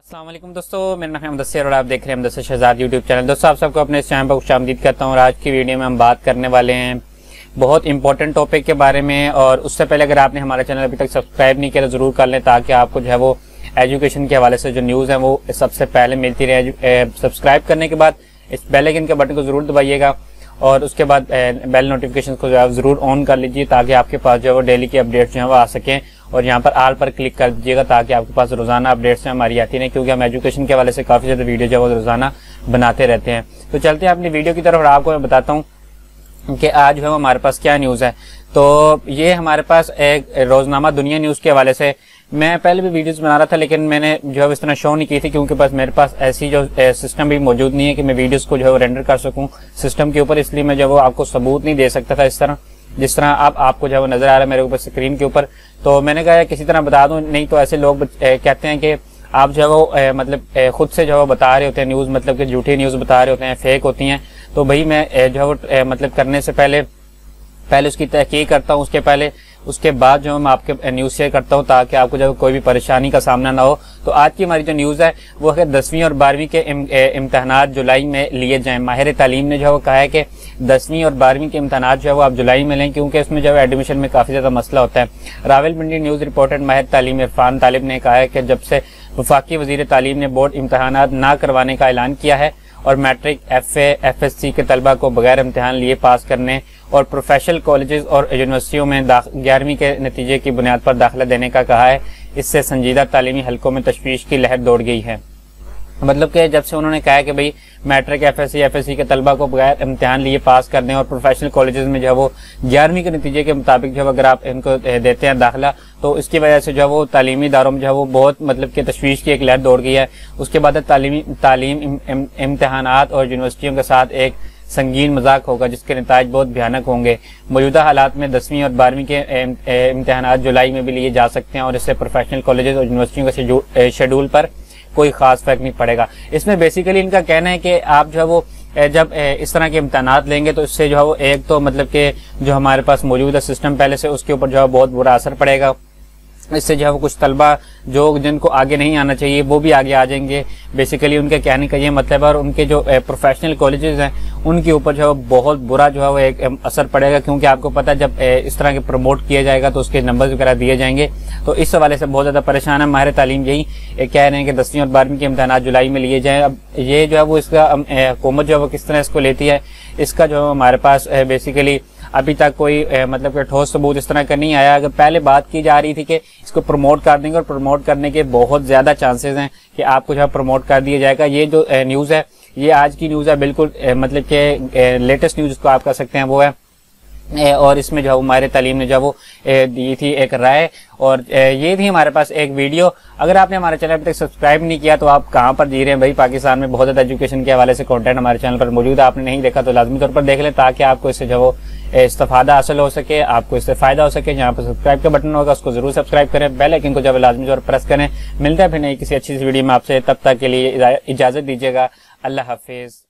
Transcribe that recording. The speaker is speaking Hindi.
असलम दोस्तों, मेरा नाम है और आप देख रहे हैं मुदस्सर शहजाद यूट्यूब चैनल दोस्तों, आप सबको अपने चैनल पर खुश आमदीद करता हूँ और आज की वीडियो में हम बात करने वाले हैं बहुत इंपॉर्टेंट टॉपिक के बारे में। और उससे पहले अगर आपने हमारा चैनल अभी तक सब्सक्राइब नहीं किया तो ज़रूर कर लें ताकि आपको जो है वो एजुकेशन के हवाले से जो न्यूज़ है वो सबसे पहले मिलती रहे। सब्सक्राइब करने के बाद इस बेलाइकन के बटन को ज़रूर दबाइएगा और उसके बाद बेल नोटिफिकेशन को जो है ज़रूर ऑन कर लीजिए ताकि आपके पास जो है वो डेली की अपडेट्स जो है वो आ सकें। और यहाँ पर आल पर क्लिक कर दीजिएगा ताकि आपके पास रोज़ाना अपडेट्स में हमारी आती नहीं क्योंकि हम एजुकेशन के हवाले से काफ़ी ज़्यादा वीडियो जो है रोज़ाना बनाते रहते हैं। तो चलते हैं अपनी वीडियो की तरफ़ और आपको मैं बताता हूँ कि आज जो है हमारे पास क्या न्यूज़ है। तो ये हमारे पास एक रोजनामा दुनिया न्यूज़ के हवाले से, मैं पहले भी वीडियोस बना रहा था, लेकिन मैंने जो है इस तरह शो नहीं की थी, क्योंकि बस मेरे पास ऐसी जो सिस्टम भी मौजूद नहीं है कि मैं वीडियोस को जो है रेंडर कर सकूँ सिस्टम के ऊपर, इसलिए मैं जो वो आपको सबूत नहीं दे सकता था इस तरह। जिस तरह आप आपको जो नज़र आ रहा है मेरे ऊपर स्क्रीन के ऊपर तो मैंने कहा किसी तरह बता दूँ नहीं तो ऐसे लोग कहते हैं कि आप जो है वो ए, मतलब ए, खुद से जो है बता रहे होते हैं न्यूज़ मतलब कि झूठी न्यूज़ बता रहे होते हैं फेक होती हैं। तो भाई मैं ए, जो है वो मतलब करने से पहले पहले उसकी तहकीक करता हूँ उसके पहले उसके बाद जो मैं आपके न्यूज़ शेयर करता हूँ ताकि आपको जब कोई भी परेशानी का सामना ना हो। तो आज की हमारी जो न्यूज़ है वो है दसवीं और बारहवीं के इम्तहान जुलाई में लिए जाएँ। माहिर तालीम ने जो है वो कहा है कि दसवीं और बारहवीं के इम्तहान जो है वो आप जुलाई में लें, क्योंकि उसमें जो है एडमिशन में काफ़ी ज़्यादा मसला होता है। रावल मंडी न्यूज़ रिपोर्टर माहिर तालीम इरफान तालिब ने कहा है कि जब से वफाकी वज़ीर तालीम ने बोर्ड इम्तहान ना करवाने का ऐलान किया है और matric F F S C के तलबा को बगैर इम्तहान लिए पास करने और प्रोफेशनल कॉलेजेस और यूनिवर्सिटियों में ग्यारहवीं के नतीजे की बुनियाद पर दाखिला देने का कहा है, इससे संजीदा तालीमी हलकों में तशवीश की लहर दौड़ गई है। मतलब कि जब से उन्होंने कहा कि भाई matric F S C F S C के तलबा को बगैर इम्तहान लिए पास कर दें और प्रोफेशनल कॉलेजेस में जो है वो ग्यारहवीं के नतीजे के मुताबिक जो है अगर आप इनको देते हैं दाखिला तो इसकी वजह से जो है वो तालीमी इदारों में जो है वो बहुत मतलब कि तशवीश की एक लहर दौड़ गई है। उसके बाद तालीमी, तालीम इम्तहान और यूनिवर्सिटियों के साथ एक संगीन मज़ाक होगा, जिसके नतज बहुत भयानक होंगे। मौजूदा हालात में दसवीं और बारहवीं के इम्तहान जुलाई में भी लिए जा सकते हैं और इससे प्रोफेशनल कॉलेज और यूनिवर्सिटियों के शेड्यूल पर कोई खास फ़र्क नहीं पड़ेगा। इसमें बेसिकली इनका कहना है कि आप जो है वो जब इस तरह के इम्तान लेंगे तो इससे जो है वो एक तो मतलब के जो हमारे पास मौजूदा सिस्टम पहले से उसके ऊपर जो है बहुत बुरा असर पड़ेगा। इससे जो है वो कुछ तलबा, जो जिनको आगे नहीं आना चाहिए, वो भी आगे आ जाएँगे। बेसिकली उनके कहने का ये मतलब है, और उनके जो प्रोफेशनल कॉलेजेस हैं, उनके ऊपर जो है बहुत बुरा जो है वो एक असर पड़ेगा, क्योंकि आपको पता है जब इस तरह के प्रमोट किया जाएगा तो उसके नंबर वगैरह दिए जाएँगे। तो इस हवाले से बहुत ज़्यादा परेशान है। माहिर तालीम यही कह रहे हैं कि दसवीं और बारहवीं के इम्तहान जुलाई में लिए जाए। अब ये जो है वो इसका हुकूमत जो है वो किस तरह इसको लेती है, इसका जो हमारे पास बेसिकली अभी तक कोई मतलब कि ठोस सबूत इस तरह का नहीं आया। अगर पहले बात की जा रही थी कि इसको प्रमोट कर देंगे और प्रमोट करने के बहुत ज़्यादा चांसेस हैं कि आपको जो प्रमोट कर दिया जाएगा। ये जो न्यूज़ है, ये आज की न्यूज़ है, बिल्कुल मतलब कि लेटेस्ट न्यूज़ इसको आप कह सकते हैं वो है और इसमें जो है हमारे तालीम ने जो वो दी थी एक राय। और ये थी हमारे पास एक वीडियो। अगर आपने हमारे चैनल अभी तक सब्सक्राइब नहीं किया तो आप कहाँ पर जी रहे हैं? भाई, पाकिस्तान में बहुत ज़्यादा एजुकेशन के हवाले से कंटेंट हमारे चैनल पर मौजूद है। आपने नहीं देखा तो लाजमी तौर पर देख लें ताकि आपको इससे जो इस्तेफादा हासिल हो सके, आपको इससे फ़ायदा हो सके। जहाँ पर सब्सक्राइब का बटन होगा, उसको ज़रूर सब्सक्राइब करें। बेल आइकन को जब लाजमी तौर पर प्रेस करें। मिलता है फिर नहीं किसी अच्छी सी वीडियो में आपसे। तब तक के लिए इजाज़त दीजिएगा। अल्लाह हाफिज़।